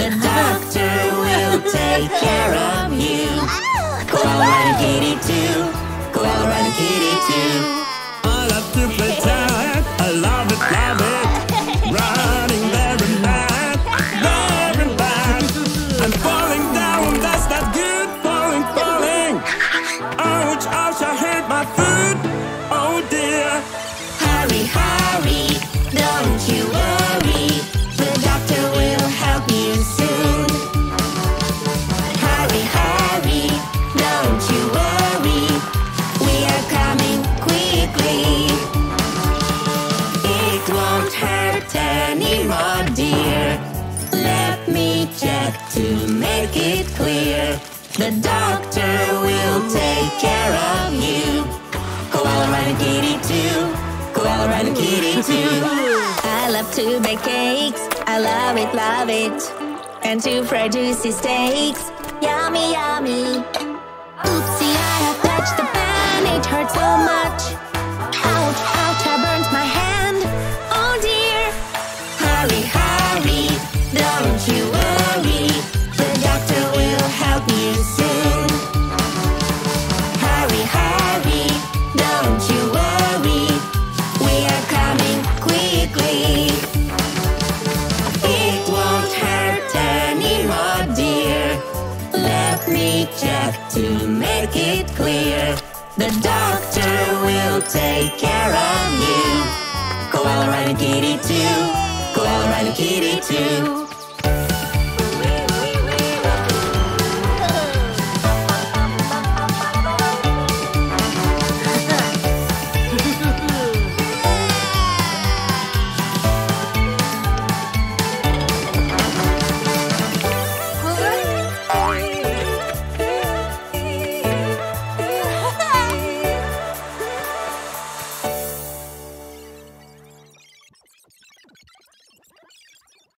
The doctor will take care of you. Koala on, kitty too. Koala on, kitty too. To. I love it, love it. Running and falling down, that's not good. Falling, falling. Ouch, ouch, I hurt my foot. Oh dear. Hurry, hurry. back to make it clear. The doctor will take care of you. Koala Rhino kitty too. Koala Rhino kitty too. I love to bake cakes. I love it, love it. And to fry juicy steaks. Yummy, yummy. Oopsie. have to make it clear. The doctor will take care of you. Koala Rhino Kitty too. Koala Rhino Kitty too.